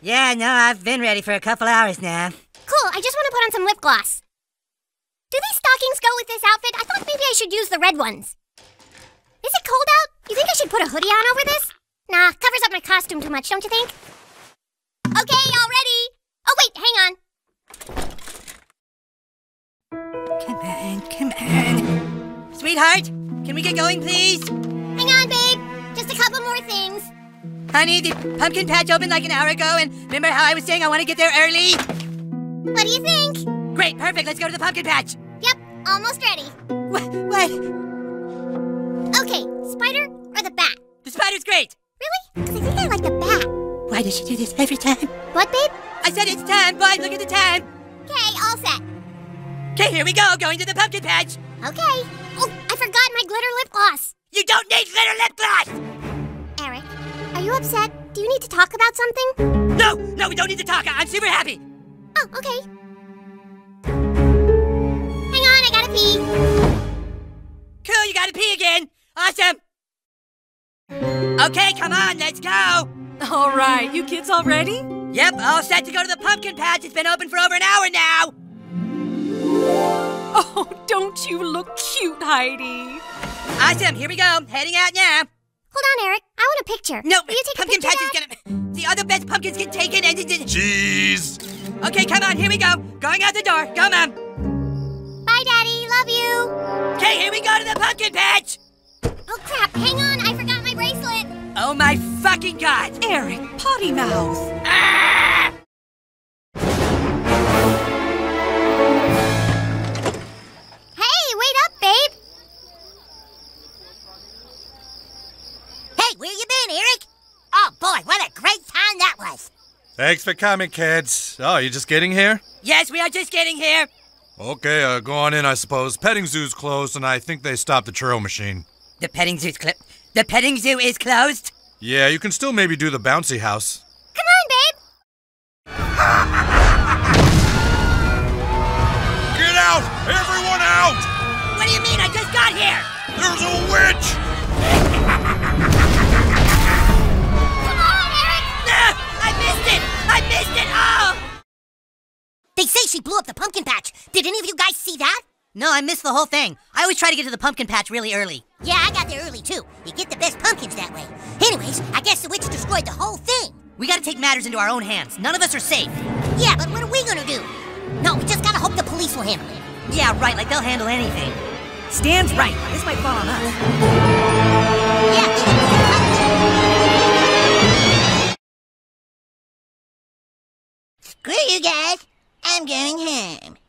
Yeah, no, I've been ready for a couple hours now. Cool, I just want to put on some lip gloss. Do these stockings go with this outfit? I thought maybe I should use the red ones. Is it cold out? You think I should put a hoodie on over this? Nah, covers up my costume too much, don't you think? Okay, all ready. Oh, wait, hang on. Come on, come on. Sweetheart, can we get going, please? Honey, the pumpkin patch opened like an hour ago, and remember how I was saying I want to get there early? What do you think? Great, perfect. Let's go to the pumpkin patch. Yep, almost ready. What? What? Okay, spider or the bat? The spider's great. Really? Because I think I like the bat. Why does she do this every time? What, babe? I said it's time, boys. Look at the time. Okay, all set. Okay, here we go. Going to the pumpkin patch. Okay. Oh, I forgot my glitter lip gloss. You don't need glitter lip upset? Do you need to talk about something? No, no, we don't need to talk. I'm super happy. Oh, okay. Hang on, I gotta pee. Cool, you gotta pee again. Awesome. Okay, come on, let's go. All right, you kids all ready? Yep, all set to go to the pumpkin patch. It's been open for over an hour now. Oh, don't you look cute, Heidi? Awesome, here we go. Heading out now. Hold on, Eric. I want a picture. No, Will you take pumpkin a picture patch is gonna. The other best pumpkins get taken and. Jeez. Okay, come on, here we go. Going out the door. Come on. Bye, Daddy. Love you. Okay, here we go to the pumpkin patch. Oh, crap. Hang on. I forgot my bracelet. Oh my fucking god. Eric, potty mouth. Ah! Was. Thanks for coming, kids. Oh, you just getting here? Yes, we are just getting here. Okay, uh, go on in, I suppose. Petting zoo's closed, and I think they stopped the churro machine. The petting zoo's cl- The petting zoo is closed. Yeah, you can still maybe do the bouncy house. Come on, babe. Get out! Everyone out! What do you mean? I just got here. There's a witch! They say she blew up the pumpkin patch. Did any of you guys see that? No, I missed the whole thing. I always try to get to the pumpkin patch really early. Yeah, I got there early too. You get the best pumpkins that way. Anyways, I guess the witch destroyed the whole thing. We gotta take matters into our own hands. None of us are safe. Yeah, but what are we gonna do? No, we just gotta hope the police will handle it. Yeah, right, like they'll handle anything. Stan's right. This might fall on us. Yeah, Screw you guys. I'm going home.